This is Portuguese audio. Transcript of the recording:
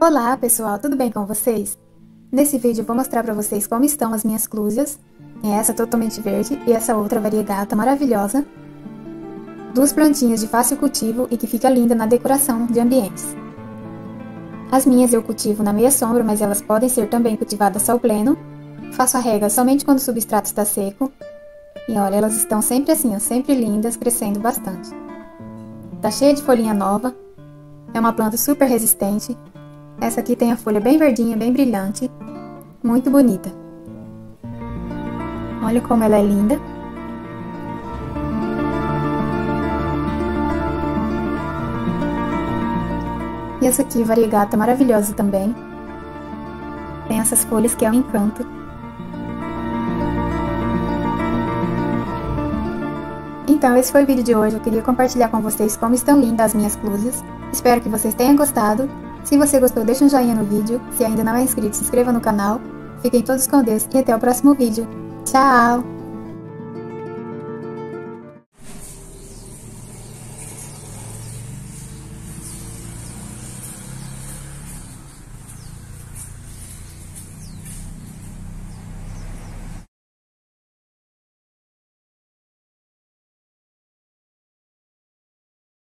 Olá pessoal, tudo bem com vocês? Nesse vídeo eu vou mostrar para vocês como estão as minhas clúzias, é essa totalmente verde e essa outra variegata maravilhosa, duas plantinhas de fácil cultivo e que fica linda na decoração de ambientes. As minhas eu cultivo na meia sombra, mas elas podem ser também cultivadas ao pleno. Faço a rega somente quando o substrato está seco. E olha, elas estão sempre assim, sempre lindas, crescendo bastante. Tá cheia de folhinha nova. É uma planta super resistente. Essa aqui tem a folha bem verdinha, bem brilhante. Muito bonita. Olha como ela é linda. E essa aqui, variegata, maravilhosa também. Tem essas folhas que é um encanto. Então, esse foi o vídeo de hoje. Eu queria compartilhar com vocês como estão lindas as minhas clúzias. Espero que vocês tenham gostado. Se você gostou, deixa um joinha no vídeo. Se ainda não é inscrito, se inscreva no canal. Fiquem todos com Deus e até o próximo vídeo. Tchau!